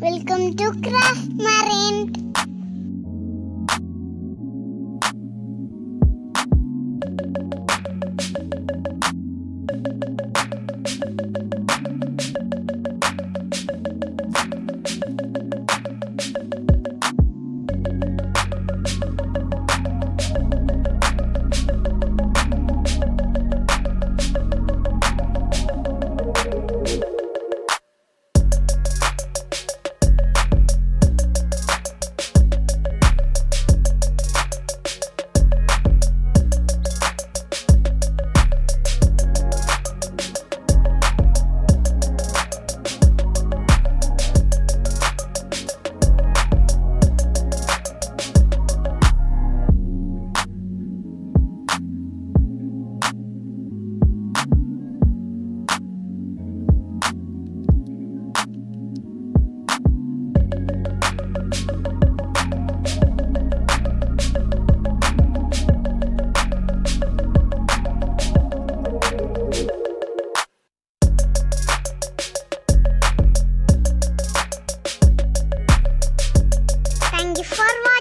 Welcome to Craft Marine. Thank you de forma